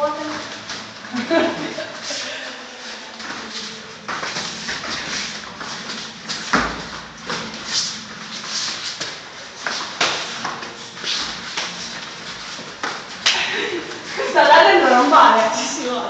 Questa lana non vale, ci si vuole.